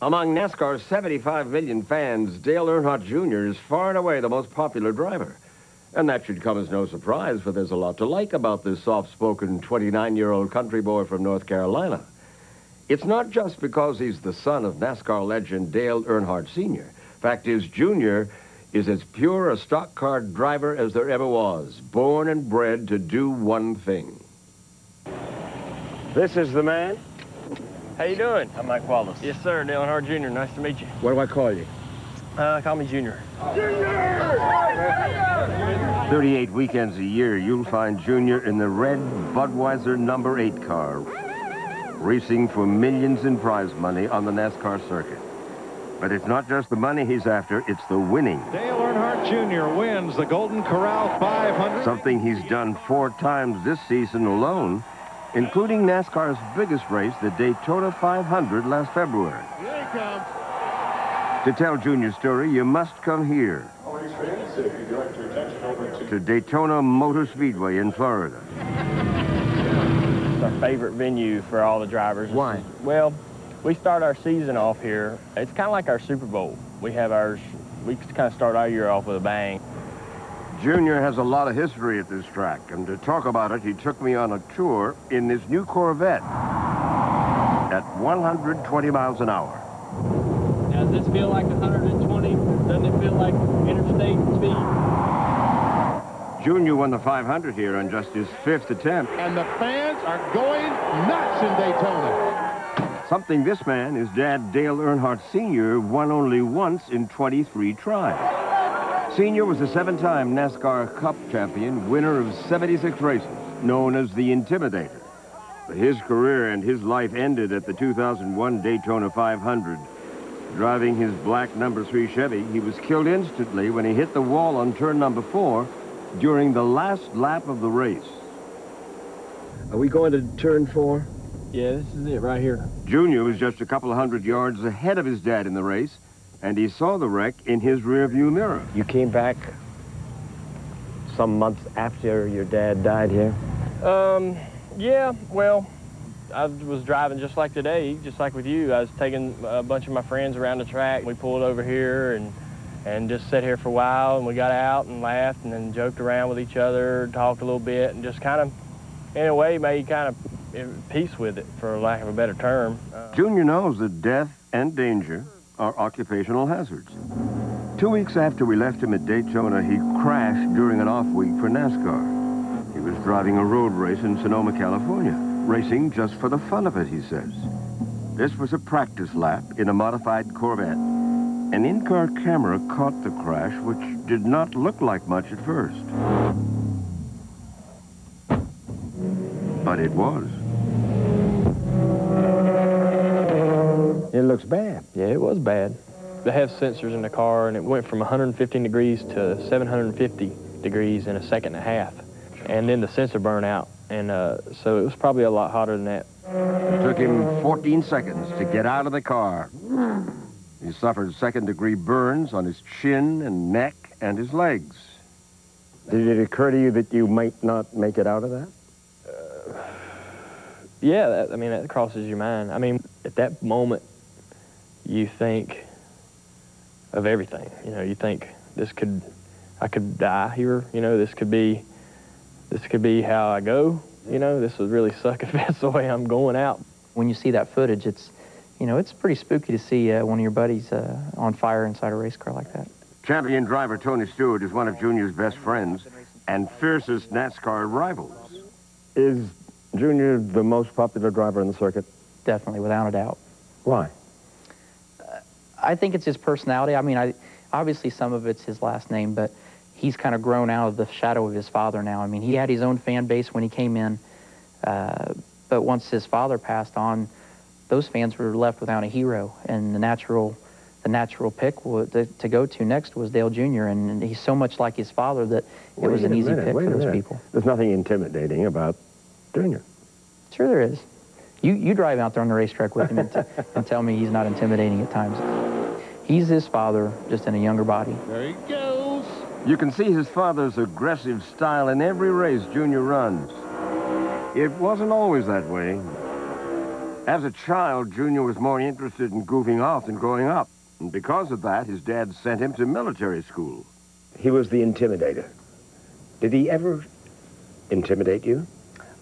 Among NASCAR's 75 million fans, Dale Earnhardt Jr. is far and away the most popular driver. And that should come as no surprise, for there's a lot to like about this soft-spoken 29-year-old country boy from North Carolina. It's not just because he's the son of NASCAR legend Dale Earnhardt Sr. Fact is, Jr. is as pure a stock car driver as there ever was, born and bred to do one thing. This is the man? How you doing? I'm Mike Wallace. Yes, sir. Dale Earnhardt Jr. Nice to meet you. What do I call you? Uh, call me Junior. 38 weekends a year, you'll find Junior in the red Budweiser number 8 car, racing for millions in prize money on the NASCAR circuit. But it's not just the money he's after, it's the winning. Dale Earnhardt Jr. wins the Golden Corral 500. Something he's done four times this season alone, including NASCAR's biggest race, the Daytona 500 last February. Here he comes. To tell Junior's story, you must come here to Daytona Motor Speedway in Florida. It's our favorite venue for all the drivers. Why? Well, we start our season off here. It's kind of like our Super Bowl. We have ours, we kind of start our year off with a bang. Junior has a lot of history at this track, and to talk about it, he took me on a tour in this new Corvette at 120 miles an hour. Does this feel like 120? Doesn't it feel like interstate speed? Junior won the 500 here on just his fifth attempt, And the fans are going nuts in Daytona. something this man, his dad Dale Earnhardt Sr., won only once in 23 tries. Sr. was a seven-time NASCAR Cup champion, winner of 76 races, known as the Intimidator. But his career and his life ended at the 2001 Daytona 500. Driving his black number three Chevy, he was killed instantly when he hit the wall on turn number four during the last lap of the race. Are we going to turn four? Yeah, this is it right here. Junior was just a couple of hundred yards ahead of his dad in the race, and he saw the wreck in his rearview mirror. You came back some months after your dad died here? Um, yeah, well, I was driving just like today, just like with you. I was taking a bunch of my friends around the track. We pulled over here and and just sat here for a while, and we got out and laughed and then joked around with each other, talked a little bit, and just kind of, in a way, made kind of peace with it, for lack of a better term. Uh, Junior knows that death and danger are occupational hazards. Two weeks after we left him at Daytona, he crashed during an off week for NASCAR. He was driving a road race in Sonoma, California, racing just for the fun of it, he says. This was a practice lap in a modified Corvette. An in-car camera caught the crash, which did not look like much at first. But it was. It looks bad. yeah, it was bad. They have sensors in the car, and it went from 115 degrees to 750 degrees in a second and a half. And then the sensor burned out, and uh, so it was probably a lot hotter than that. It took him 14 seconds to get out of the car. He suffered second-degree burns on his chin and neck and his legs. Did it occur to you that you might not make it out of that? Yeah, that, I mean, that crosses your mind. I mean, at that moment, you think of everything. You know, you think this could, I could die here. You know, this could be, this could be how I go. You know, this would really suck if that's the way I'm going out. when you see that footage, it's, you know, it's pretty spooky to see uh, one of your buddies uh, on fire inside a race car like that. Champion driver Tony Stewart is one of Junior's best friends and fiercest NASCAR rivals. Is Junior the most popular driver in the circuit? Definitely, without a doubt. Why? I think it's his personality. I mean, I obviously some of it's his last name, but he's kind of grown out of the shadow of his father now. I mean, he had his own fan base when he came in, uh, but once his father passed on, those fans were left without a hero, and the natural, the natural pick to, to go to next was Dale Jr. And he's so much like his father that it was an easy minute, pick for those minute. people. There's nothing intimidating about Junior. Sure, there is. You you drive out there on the racetrack with him and, t- and tell me he's not intimidating at times. He's his father, just in a younger body. There he goes. You can see his father's aggressive style in every race Junior runs. It wasn't always that way. As a child, Junior was more interested in goofing off than growing up. And because of that, his dad sent him to military school. He was the intimidator. Did he ever intimidate you?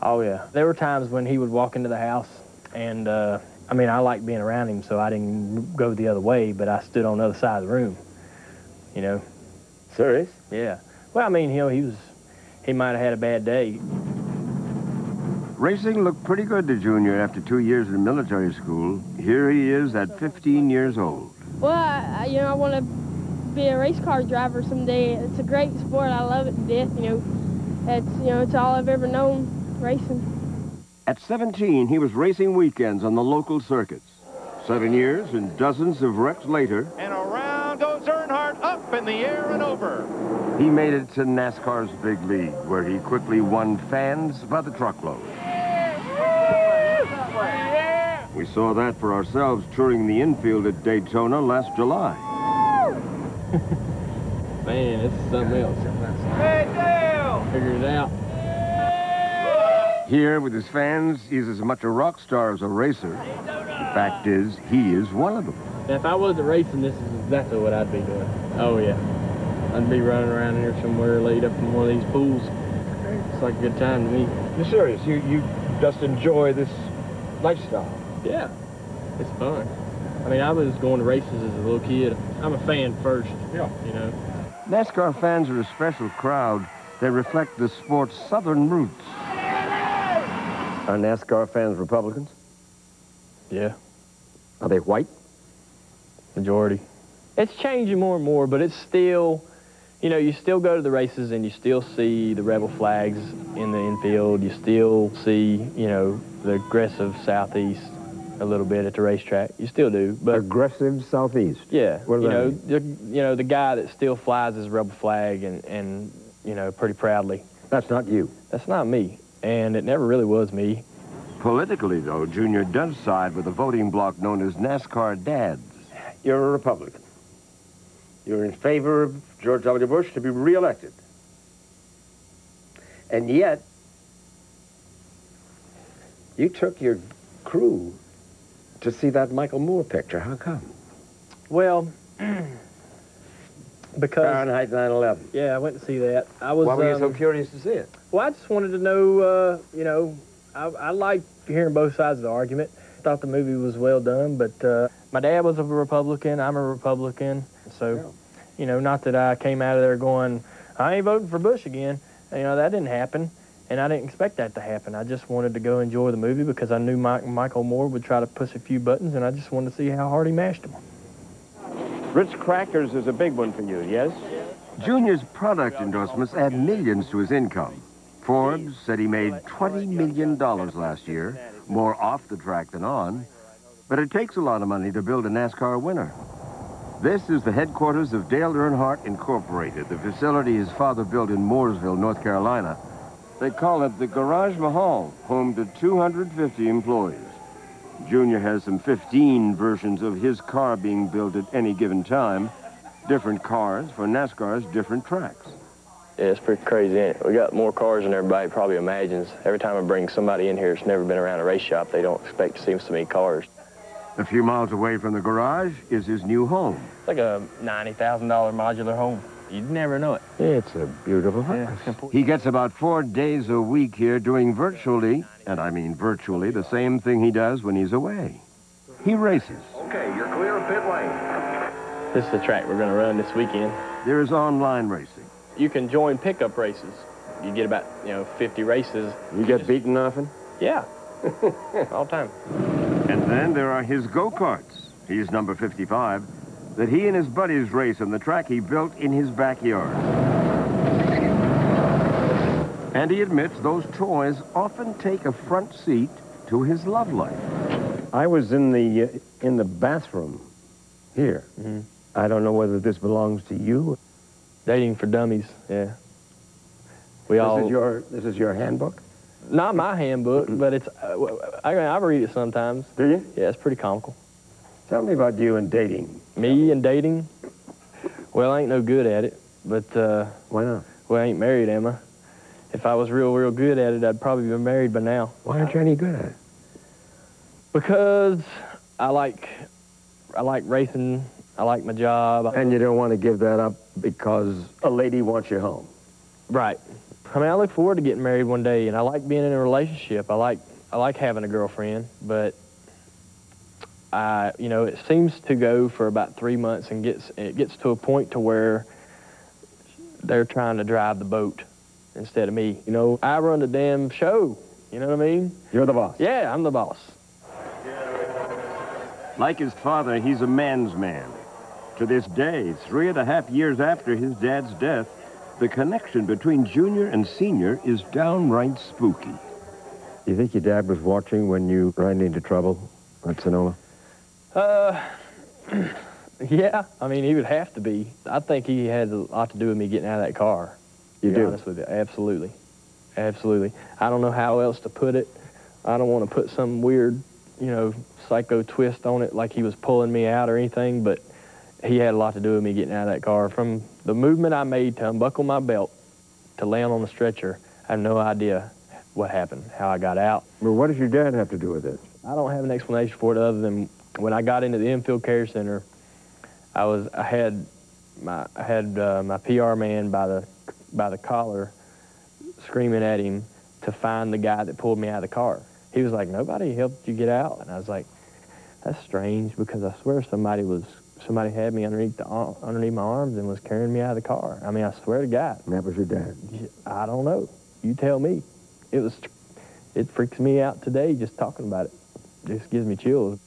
Oh, yeah. There were times when he would walk into the house, and, uh, I mean, I liked being around him, so I didn't go the other way, but I stood on the other side of the room, you know? Serious? Yeah. Well, I mean, you know, he was, he might have had a bad day. Racing looked pretty good to Junior after two years in military school. Here he is at 15 years old. Well, I, I- you know, I want to be a race car driver someday. It's a great sport. I love it to death. You know, it's you know, it's all I've ever known, racing. At 17, he was racing weekends on the local circuits. Seven years and dozens of wrecks later, And around goes Earnhardt up in the air and over. he made it to NASCAR's big league, where he quickly won fans by the truckload. We saw that for ourselves touring the infield at Daytona last July. Man, it's something else. Hey, Dale! Figure it out. Here, with his fans, he's as much a rock star as a racer. The fact is, he is one of them. If I wasn't racing, this is exactly what I'd be doing. Oh, yeah. I'd be running around here somewhere laid up in one of these pools. It's like a good time to me. You're serious? You, you just enjoy this lifestyle? Yeah, it's fun. I mean, I was going to races as a little kid. I'm a fan first. Yeah. You know. NASCAR fans are a special crowd. They reflect the sport's southern roots. Are NASCAR fans Republicans? Yeah. Are they white? Majority. It's changing more and more, but it's still, you know, you still go to the races and you still see the rebel flags in the infield. You still see, you know, the aggressive southeast a little bit at the racetrack. You still do, but Aggressive Southeast. yeah, What does you know, the, you know, the guy that still flies his rebel flag and and you know, pretty proudly. That's not you. That's not me, and it never really was me. Politically, though, Junior does side with a voting bloc known as NASCAR Dads. You're a Republican. You're in favor of George W. Bush to be reelected. And yet, you took your crew to see that Michael Moore picture. How come? Well, because Fahrenheit 9/11. yeah, I went to see that. I was. Why were you so um, curious to see it? Well, I just wanted to know, uh, you know, I, I like hearing both sides of the argument. Thought the movie was well done, but uh, my dad was a Republican. I'm a Republican, so you know, not that I came out of there going, I ain't voting for Bush again. You know, that didn't happen, and I didn't expect that to happen. I just wanted to go enjoy the movie because I knew Mike, Michael Moore would try to push a few buttons, and I just wanted to see how hard he mashed them. Ritz Crackers is a big one for you, yes? Junior's product endorsements add millions to his income. Forbes said he made $20 million last year, more off the track than on. But it takes a lot of money to build a NASCAR winner. This is the headquarters of Dale Earnhardt Incorporated, the facility his father built in Mooresville, North Carolina. They call it the Garage Mahal, home to 250 employees. Junior has some 15 versions of his car being built at any given time. Different cars for NASCAR's different tracks. Yeah, it's pretty crazy, ain't it? We got more cars than everybody probably imagines. Every time I bring somebody in here that's never been around a race shop, they don't expect to see so many cars. A few miles away from the garage is his new home. It's like a $90,000 modular home. You'd never know it. It's a beautiful house. He gets about four days a week here doing virtually, and I mean virtually, the same thing he does when he's away. He races. Okay, you're clear of pit lane. This is the track we're going to run this weekend. There is online racing. You can join pickup races. You get about, you know, 50 races. You get beaten often? Yeah. All time. And then there are his go-karts. He's number 55, that he and his buddies race on the track he built in his backyard. And he admits those toys often take a front seat to his love life. I was in the uh, in the bathroom here. Mhm. I don't know whether this belongs to you. Dating for dummies, yeah. We This all, is your this is your handbook. not my handbook, but it's, uh, I, I read it sometimes. Do you? Yeah, it's pretty comical. Tell me about you and dating. Me and dating, well, I ain't no good at it, but, uh, Why not? well, I ain't married, am I? If I was real, real good at it, I'd probably be married by now. Why aren't you any good at it? Because I like, I like racing. I like my job. And you don't want to give that up because a lady wants you home. Right. I mean, I look forward to getting married one day, and I like being in a relationship. I like, I like having a girlfriend, but I, you know, it seems to go for about three months, and gets it gets to a point to where they're trying to drive the boat instead of me. You know, I run the damn show. You know what I mean? You're the boss. Yeah, I'm the boss. Like his father, he's a man's man. To this day, three and a half years after his dad's death, the connection between Junior and Senior is downright spooky. You think your dad was watching when you ran into trouble at Sonoma? Uh, yeah. I mean, he would have to be. I think he had a lot to do with me getting out of that car. You do? honest with you, absolutely, absolutely. I don't know how else to put it. I don't want to put some weird, you know, psycho twist on it, like he was pulling me out or anything. But he had a lot to do with me getting out of that car. From the movement I made to unbuckle my belt to land on the stretcher, I have no idea what happened, how I got out. Well, what does your dad have to do with this? I don't have an explanation for it other than when I got into the infield care center, I was I had my I had uh, my PR man by the by the collar, screaming at him to find the guy that pulled me out of the car. He was like, "Nobody helped you get out," and I was like, "That's strange because I swear somebody was somebody had me underneath the ar- underneath my arms and was carrying me out of the car. I mean, I swear to God, And that was your dad. I don't know. You tell me. It was it freaks me out today just talking about it. Just gives me chills.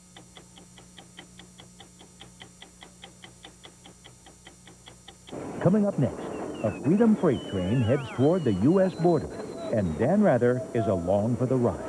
Coming up next, a Freedom Freight train heads toward the U.S. border, and Dan Rather is along for the ride.